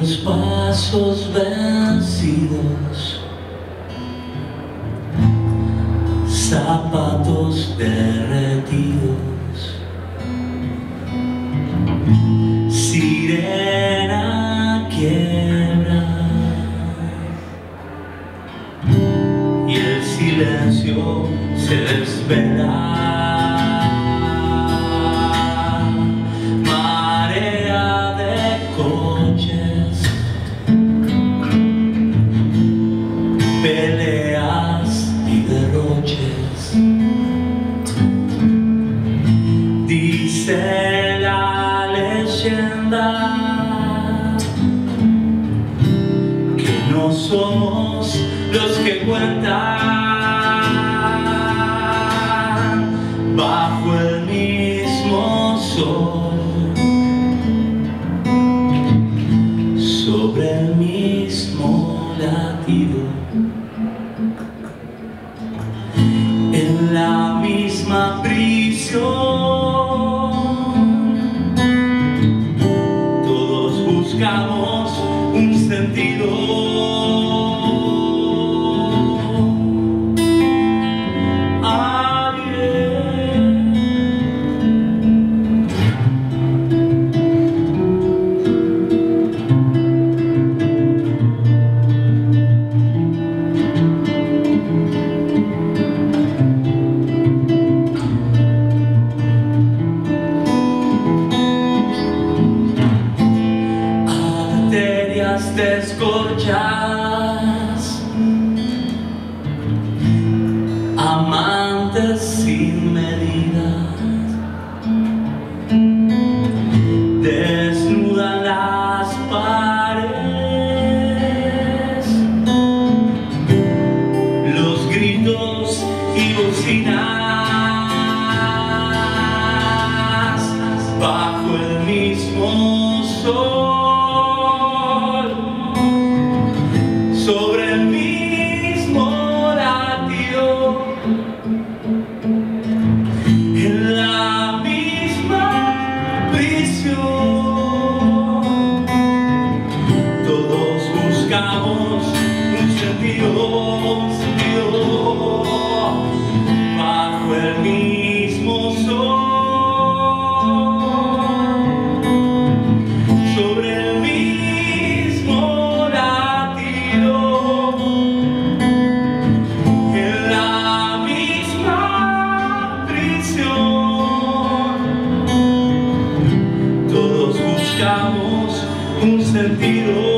brazos vencidos, zapatos derretidos, sirena quiebra y el silencio se desvela. Somos los que cuentan bajo el mismo sol sobre el mismo latido en la misma prisión. Todos buscamos un sentido arterias un un sentido bajo el mismo sol, sobre el mismo latido, en la misma prisión. Todos buscamos un sentido